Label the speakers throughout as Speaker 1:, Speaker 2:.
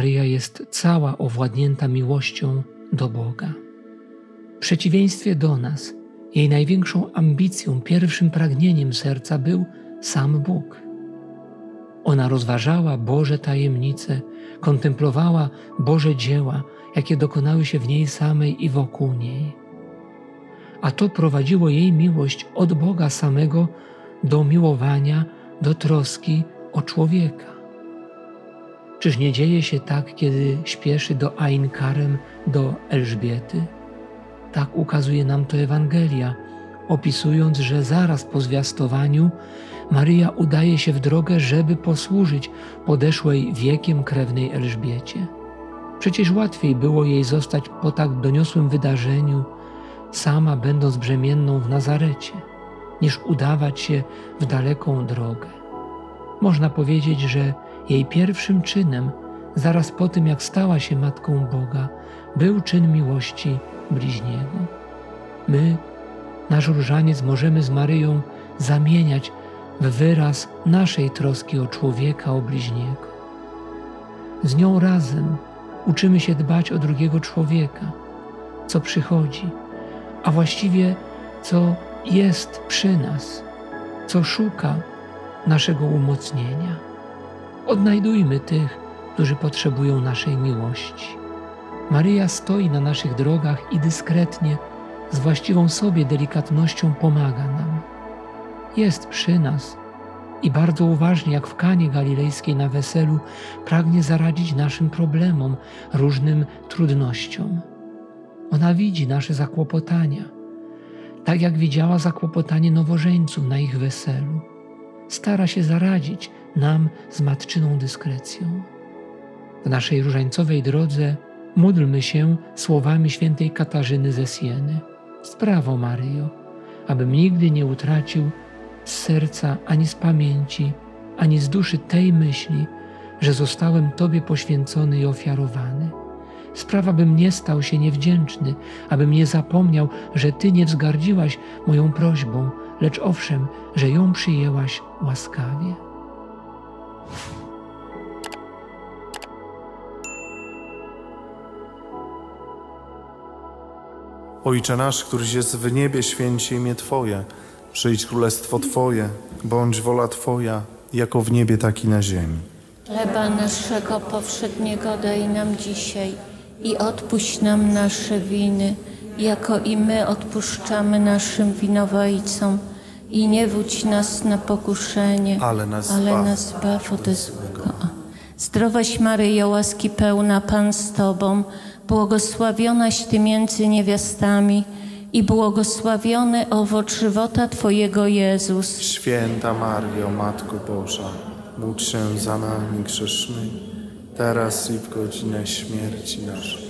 Speaker 1: Maryja jest cała owładnięta miłością do Boga. W przeciwieństwie do nas, jej największą ambicją, pierwszym pragnieniem serca był sam Bóg. Ona rozważała Boże tajemnice, kontemplowała Boże dzieła, jakie dokonały się w niej samej i wokół niej. A to prowadziło jej miłość od Boga samego do miłowania, do troski o człowieka. Czyż nie dzieje się tak, kiedy śpieszy do Ain Karem, do Elżbiety? Tak ukazuje nam to Ewangelia, opisując, że zaraz po zwiastowaniu Maryja udaje się w drogę, żeby posłużyć podeszłej wiekiem krewnej Elżbiecie. Przecież łatwiej było jej zostać po tak doniosłym wydarzeniu, sama będąc brzemienną w Nazarecie, niż udawać się w daleką drogę. Można powiedzieć, że jej pierwszym czynem, zaraz po tym jak stała się matką Boga, był czyn miłości bliźniego. My, nasz różaniec, możemy z Maryją zamieniać w wyraz naszej troski o człowieka, o bliźniego. Z nią razem uczymy się dbać o drugiego człowieka, co przychodzi, a właściwie co jest przy nas, co szuka naszego umocnienia. Odnajdujmy tych, którzy potrzebują naszej miłości. Maryja stoi na naszych drogach i dyskretnie, z właściwą sobie delikatnością pomaga nam. Jest przy nas i bardzo uważnie, jak w Kanie Galilejskiej na weselu, pragnie zaradzić naszym problemom, różnym trudnościom. Ona widzi nasze zakłopotania, tak jak widziała zakłopotanie nowożeńców na ich weselu. Stara się zaradzić nam z matczyną dyskrecją. W naszej różańcowej drodze módlmy się słowami świętej Katarzyny ze Sieny. Sprawo, Maryjo, abym nigdy nie utracił z serca ani z pamięci, ani z duszy tej myśli, że zostałem Tobie poświęcony i ofiarowany. Sprawa, bym nie stał się niewdzięczny, abym nie zapomniał, że Ty nie wzgardziłaś moją prośbą, lecz owszem, że ją przyjęłaś łaskawie.
Speaker 2: Ojcze nasz, któryś jest w niebie, święci imię Twoje. Przyjdź królestwo Twoje, bądź wola Twoja, jako w niebie, tak i na ziemi.
Speaker 3: Chleba naszego powszedniego daj nam dzisiaj i odpuść nam nasze winy, jako i my odpuszczamy naszym winowajcom. I nie wódź nas na pokuszenie,
Speaker 2: ale nas,
Speaker 3: ale
Speaker 2: zbaw.
Speaker 3: nas zbaw ode złego. Zdrowaś Maryjo, łaski pełna, Pan z Tobą, błogosławionaś Ty między niewiastami i błogosławiony owoc żywota Twojego Jezus.
Speaker 2: Święta Mario, Matko Boża, módl się za nami grzesznymi, teraz i w godzinę śmierci naszej.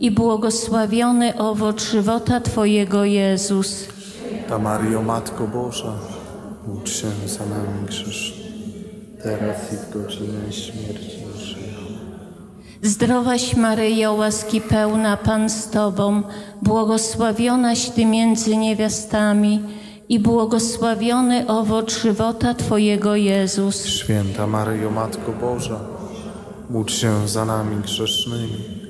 Speaker 3: i błogosławiony owoc żywota Twojego Jezus.
Speaker 2: Ta Mario, Matko Boża, módl się za nami grzesznymi, teraz i w godzinę śmierci naszej.
Speaker 3: Zdrowaś Maryjo, łaski pełna, Pan z Tobą, błogosławionaś Ty między niewiastami i błogosławiony owoc żywota Twojego Jezus.
Speaker 2: Święta Maryjo, Matko Boża, módl się za nami grzesznymi,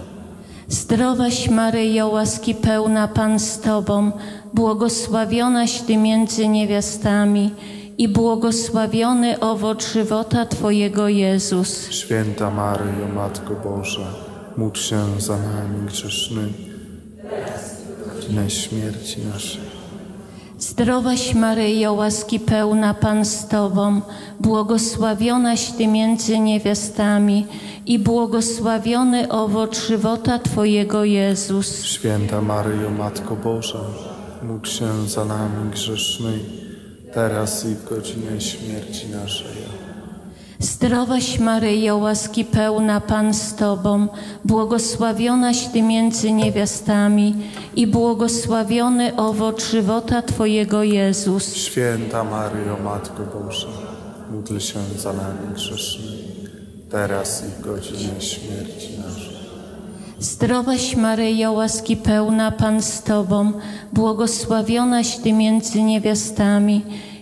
Speaker 3: Zdrowaś Maryjo, łaski pełna, Pan z Tobą, błogosławionaś Ty między niewiastami i błogosławiony owoc żywota Twojego Jezus.
Speaker 2: Święta Maryjo, Matko Boża, módl się za nami grzesznymi, godzinę śmierci naszej.
Speaker 3: Zdrowaś Maryjo, łaski pełna Pan z Tobą, błogosławionaś Ty między niewiastami i błogosławiony owoc żywota Twojego Jezus.
Speaker 2: Święta Maryjo, Matko Boża, módl się za nami grzesznymi, teraz i w godzinę śmierci naszej.
Speaker 3: Zdrowaś Maryjo, łaski pełna Pan z Tobą, błogosławionaś Ty między niewiastami i błogosławiony owoc żywota Twojego Jezus.
Speaker 2: Święta Maryjo, Matko Boża, módl się za nami grzesznymi, teraz i w godzinę śmierci naszej.
Speaker 3: Zdrowaś Maryjo, łaski pełna Pan z Tobą, błogosławionaś Ty między niewiastami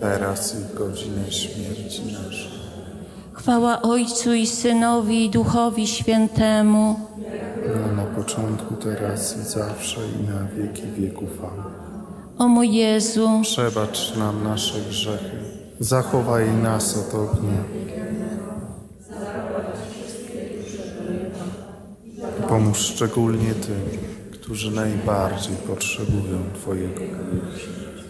Speaker 2: teraz i w godzinę śmierci naszej.
Speaker 3: Chwała Ojcu i Synowi i Duchowi Świętemu.
Speaker 2: No, na początku, teraz i zawsze i na wieki wieków. Amen.
Speaker 3: O mój Jezu,
Speaker 2: Przebacz nam nasze grzechy, zachowaj nas od ognia. Pomóż szczególnie tym, którzy najbardziej potrzebują Twojego miłosierdzia.